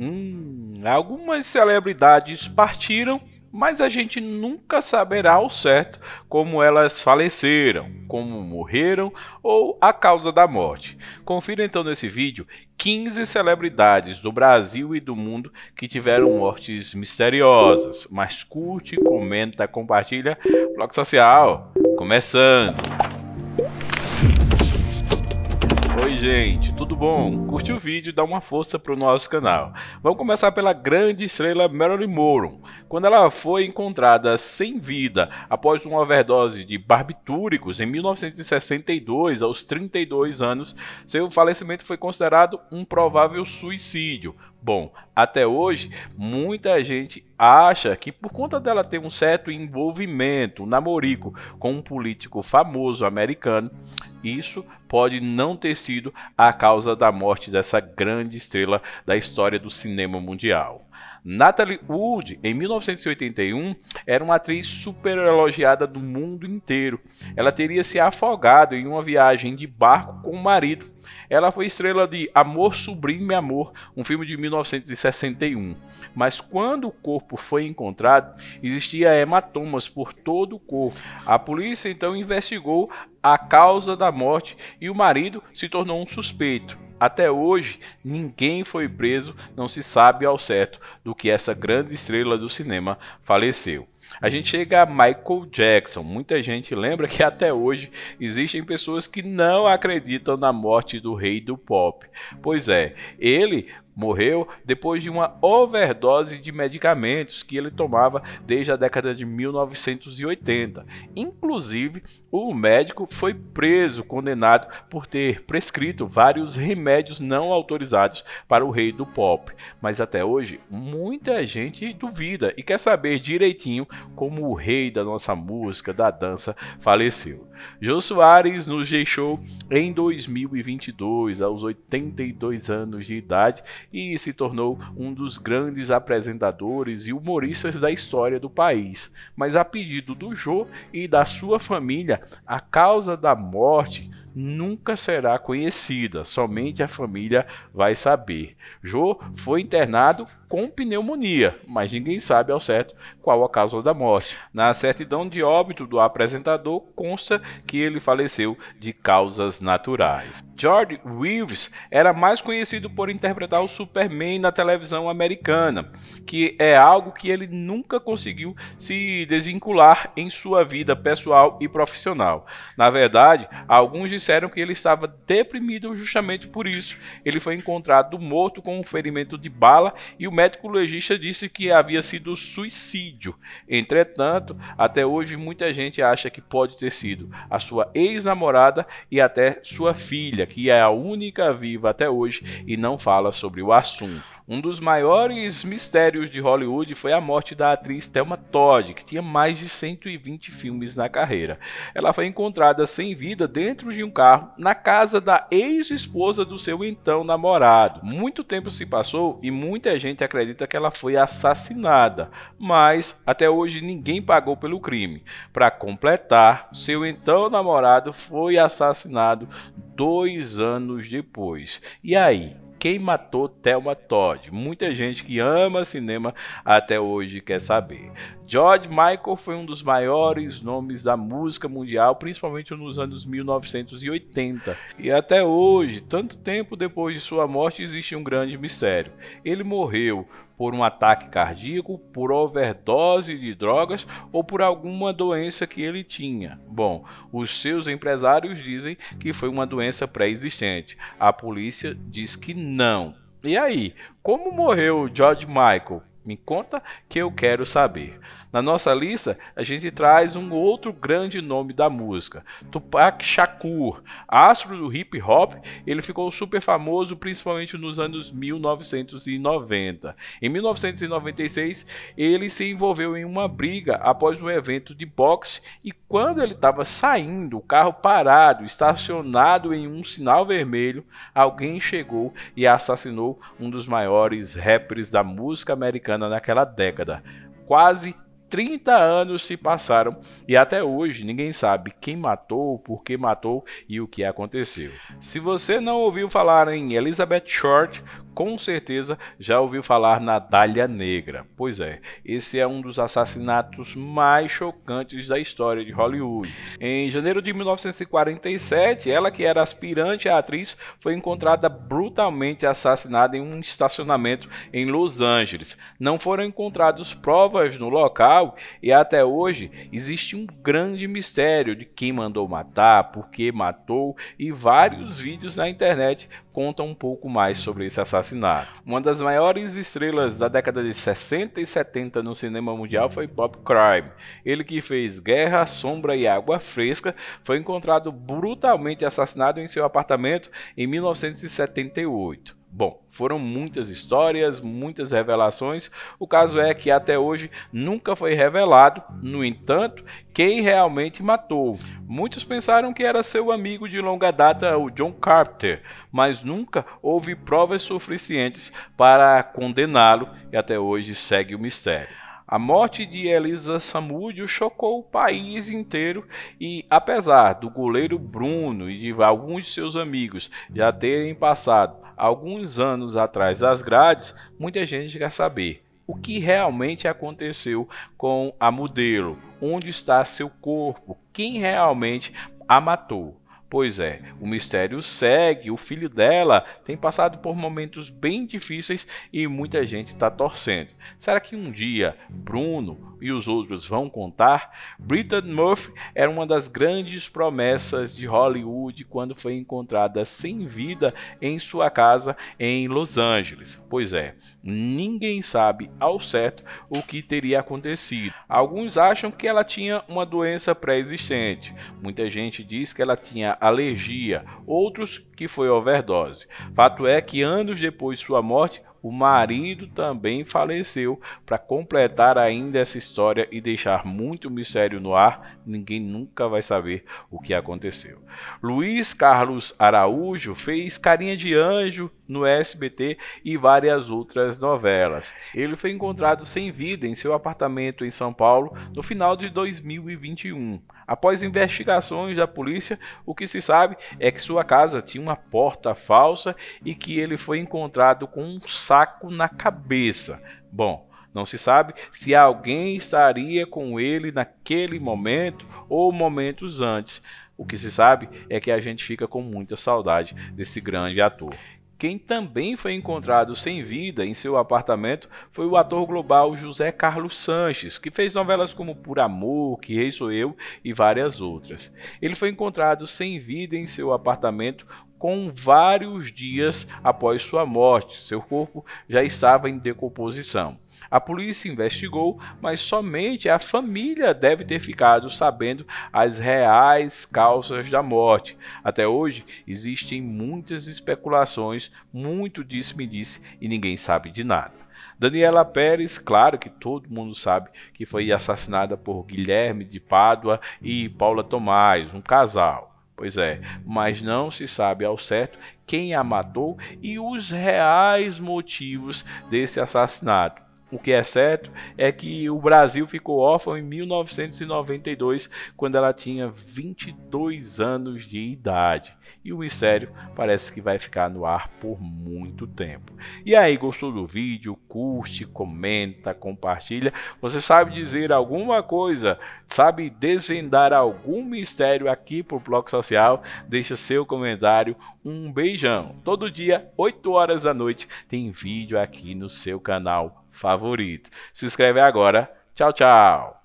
Hum, algumas celebridades partiram mas a gente nunca saberá ao certo como elas faleceram, como morreram ou a causa da morte. Confira então nesse vídeo 15 celebridades do Brasil e do mundo que tiveram mortes misteriosas. Mas curte, comenta, compartilha. Blog Social, começando! Oi gente, tudo bom? Curte o vídeo e dá uma força para o nosso canal. Vamos começar pela grande estrela Marilyn Monroe. Quando ela foi encontrada sem vida após uma overdose de barbitúricos em 1962, aos 32 anos, seu falecimento foi considerado um provável suicídio. Bom, até hoje, muita gente acha que por conta dela ter um certo envolvimento, um namorico com um político famoso americano, isso pode não ter sido a causa da morte dessa grande estrela da história do cinema mundial. Natalie Wood, em 1981, era uma atriz super elogiada do mundo inteiro. Ela teria se afogado em uma viagem de barco com o marido. Ela foi estrela de Amor Sublime Amor, um filme de 1961. Mas quando o corpo foi encontrado, existia hematomas por todo o corpo. A polícia então investigou a causa da morte e o marido se tornou um suspeito. Até hoje, ninguém foi preso, não se sabe ao certo do que essa grande estrela do cinema faleceu. A gente chega a Michael Jackson. Muita gente lembra que até hoje existem pessoas que não acreditam na morte do rei do pop. Pois é, ele morreu depois de uma overdose de medicamentos que ele tomava desde a década de 1980. Inclusive, o médico foi preso, condenado por ter prescrito vários remédios não autorizados para o rei do pop. Mas até hoje, muita gente duvida e quer saber direitinho como o rei da nossa música, da dança, faleceu. Jô Soares nos deixou em 2022, aos 82 anos de idade, e se tornou um dos grandes apresentadores e humoristas da história do país. Mas a pedido do Jô e da sua família, a causa da morte nunca será conhecida, somente a família vai saber. Jô foi internado com pneumonia, mas ninguém sabe ao certo qual a causa da morte. Na certidão de óbito do apresentador consta que ele faleceu de causas naturais. George Reeves era mais conhecido por interpretar o Superman na televisão americana, que é algo que ele nunca conseguiu se desvincular em sua vida pessoal e profissional. Na verdade, alguns disseram que ele estava deprimido justamente por isso. Ele foi encontrado morto com um ferimento de bala e o médico legista disse que havia sido suicídio. Entretanto, até hoje muita gente acha que pode ter sido a sua ex-namorada e até sua filha, que é a única viva até hoje e não fala sobre o assunto. Um dos maiores mistérios de Hollywood foi a morte da atriz Thelma Todd, que tinha mais de 120 filmes na carreira. Ela foi encontrada sem vida dentro de um carro na casa da ex-esposa do seu então namorado. Muito tempo se passou e muita gente acredita que ela foi assassinada, mas até hoje ninguém pagou pelo crime. Para completar, seu então namorado foi assassinado dois anos depois. E aí? Quem matou Thelma Todd. Muita gente que ama cinema até hoje quer saber. George Michael foi um dos maiores nomes da música mundial, principalmente nos anos 1980. E até hoje, tanto tempo depois de sua morte, existe um grande mistério. Ele morreu por um ataque cardíaco, por overdose de drogas ou por alguma doença que ele tinha. Bom, os seus empresários dizem que foi uma doença pré-existente. A polícia diz que não. E aí, como morreu George Michael? Me conta que eu quero saber. Na nossa lista, a gente traz um outro grande nome da música, Tupac Shakur, astro do hip hop. Ele ficou super famoso principalmente nos anos 1990. Em 1996, ele se envolveu em uma briga após um evento de boxe e quando ele estava saindo, o carro parado, estacionado em um sinal vermelho, alguém chegou e assassinou um dos maiores rappers da música americana naquela década. Quase 30 anos se passaram e até hoje ninguém sabe quem matou, por que matou e o que aconteceu. Se você não ouviu falar em Elizabeth Short, com certeza já ouviu falar na Dália Negra. Pois é, esse é um dos assassinatos mais chocantes da história de Hollywood. Em janeiro de 1947, ela que era aspirante à atriz foi encontrada brutalmente assassinada em um estacionamento em Los Angeles. Não foram encontradas provas no local e até hoje existe um grande mistério de quem mandou matar, por que matou e vários vídeos na internet contam um pouco mais sobre esse assassinato. Uma das maiores estrelas da década de 60 e 70 no cinema mundial foi Bob Crime. Ele que fez Guerra, Sombra e Água Fresca foi encontrado brutalmente assassinado em seu apartamento em 1978. Bom, foram muitas histórias, muitas revelações. O caso é que até hoje nunca foi revelado, no entanto, quem realmente matou. Muitos pensaram que era seu amigo de longa data, o John Carter, mas nunca houve provas suficientes para condená-lo e até hoje segue o mistério. A morte de Elisa Samúdio chocou o país inteiro e, apesar do goleiro Bruno e de alguns de seus amigos já terem passado alguns anos atrás das grades, muita gente quer saber o que realmente aconteceu com a modelo, onde está seu corpo, quem realmente a matou. Pois é, o mistério segue. O filho dela tem passado por momentos bem difíceis e muita gente está torcendo. Será que um dia Bruno e os outros vão contar? Britton Murphy era uma das grandes promessas de Hollywood quando foi encontrada sem vida em sua casa em Los Angeles. Pois é, ninguém sabe ao certo o que teria acontecido. Alguns acham que ela tinha uma doença pré-existente. Muita gente diz que ela tinha alergia, outros que foi overdose. Fato é que anos depois de sua morte, o marido também faleceu. Para completar ainda essa história e deixar muito mistério no ar, ninguém nunca vai saber o que aconteceu. Luiz Carlos Araújo fez Carinha de Anjo no SBT e várias outras novelas. Ele foi encontrado sem vida em seu apartamento em São Paulo no final de 2021. Após investigações da polícia, o que se sabe é que sua casa tinha uma porta falsa e que ele foi encontrado com um saco na cabeça. Bom, não se sabe se alguém estaria com ele naquele momento ou momentos antes. O que se sabe é que a gente fica com muita saudade desse grande ator. Quem também foi encontrado sem vida em seu apartamento foi o ator global José Carlos Sanches, que fez novelas como Por Amor, Que Rei Sou Eu e várias outras. Ele foi encontrado sem vida em seu apartamento com vários dias após sua morte. Seu corpo já estava em decomposição. A polícia investigou, mas somente a família deve ter ficado sabendo as reais causas da morte. Até hoje existem muitas especulações, muito disse-me-disse e ninguém sabe de nada. Daniela Pérez, claro que todo mundo sabe que foi assassinada por Guilherme de Pádua e Paula Tomás, um casal. Pois é, mas não se sabe ao certo quem a matou e os reais motivos desse assassinato. O que é certo é que o Brasil ficou órfão em 1992, quando ela tinha 22 anos de idade. E o mistério parece que vai ficar no ar por muito tempo. E aí, gostou do vídeo? Curte, comenta, compartilha. Você sabe dizer alguma coisa? Sabe desvendar algum mistério aqui pro Bloco Social? Deixa seu comentário. Um beijão. Todo dia, 8 horas da noite, tem vídeo aqui no seu canal favorito. Se inscreve agora. Tchau, tchau.